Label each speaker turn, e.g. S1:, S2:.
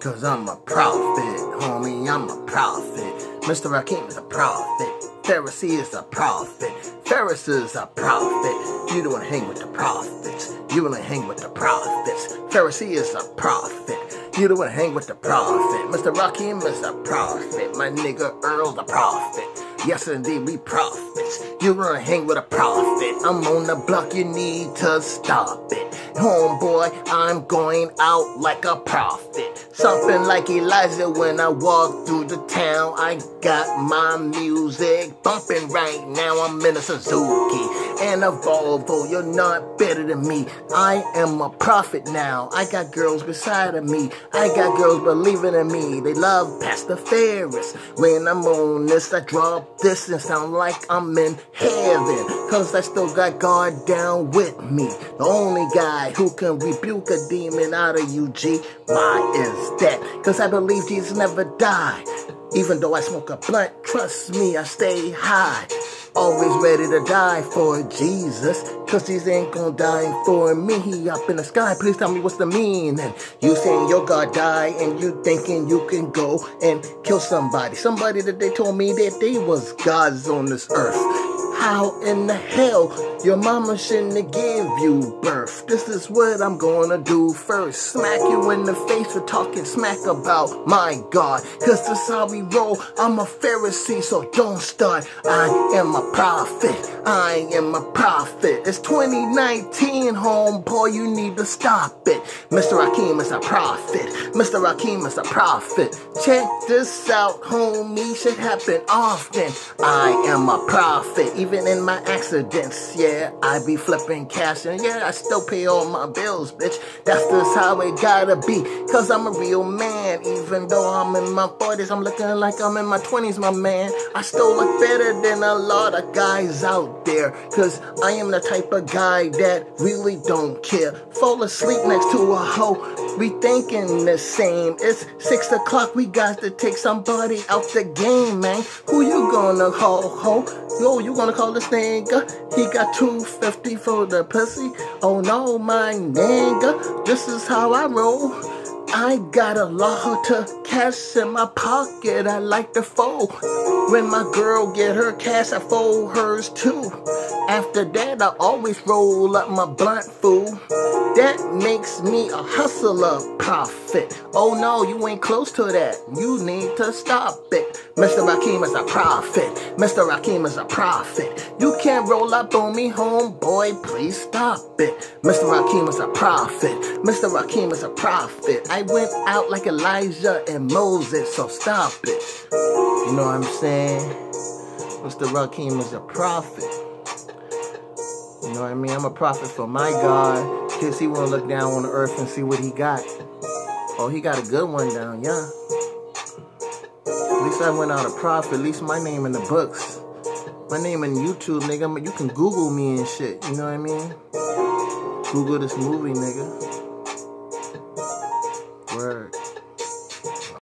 S1: Cause I'm a prophet, homie, I'm a prophet. Mr. Rakeem is a prophet. Pharisee is a prophet. Pharisee is a prophet. You don't hang with the prophets. You wanna hang with the prophets. Pharisee is a prophet. You don't hang with the prophet. Mr. Rakeem is a prophet. My nigga Earl the prophet. Yes, indeed, we prophets. You wanna hang with a prophet. I'm on the block, you need to stop it. Homeboy, I'm going out like a prophet. Something like Elijah when I walk through the town. I got my music bumping right now. I'm in a Suzuki and a Volvo. You're not better than me. I am a prophet now. I got girls beside of me. I got girls believing in me. They love Pastor Ferris. When I'm on this, I drop this and sound like I'm in heaven. Cause I still got God down with me. The only guy who can rebuke a demon out of you, G. Why is that? Cause I believe Jesus never died. Even though I smoke a blunt, trust me, I stay high. Always ready to die for Jesus. Cause Jesus ain't gonna die for me. He up in the sky. Please tell me what's the meaning. You saying your God died and you thinking you can go and kill somebody. Somebody that they told me that they was gods on this earth. How in the hell your mama shouldn't have give you birth? This is what I'm gonna do first. Smack you in the face for talking smack about my God. Cause this how we roll. I'm a Pharisee, so don't start. I am a prophet. I am a prophet. It's 2019, homeboy. You need to stop it. Mr. Rakeem is a prophet. Mr. Rakeem is a prophet. Check this out, homie. Shit happen often. I am a prophet. Even in my accidents, yeah, I be flipping cash and yeah, I still pay all my bills, bitch. That's just how it gotta be. Cause I'm a real man. Even though I'm in my 40s, I'm looking like I'm in my 20s, my man. I still look better than a lot of guys out there. Cause I am the type of guy that really don't care. Fall asleep next to a hoe. We thinking the same. It's six o'clock. We got to take somebody out the game, man. Who you gonna call, ho? Yo, you gonna call this nigga? He got 250 for the pussy. Oh no, my nigga. This is how I roll. I got a lot of cash in my pocket. I like to fold. When my girl get her cash, I fold hers too. After that, I always roll up my blunt fool. That makes me a hustler prophet. Oh no, you ain't close to that. You need to stop it. Mr. Rakeem is a prophet. Mr. Rakeem is a prophet. You can't roll up on me, homeboy. Please stop it. Mr. Rakeem is a prophet. Mr. Rakeem is a prophet. I went out like Elijah and Moses, so stop it. You know what I'm saying? Mr. Rakeem is a prophet. You know what I mean? I'm a prophet for my God. Because he wanna look down on the earth and see what he got. Oh, he got a good one down, yeah. At least I went out a profit. At least my name in the books. My name in YouTube, nigga. You can Google me and shit. You know what I mean? Google this movie, nigga. Word.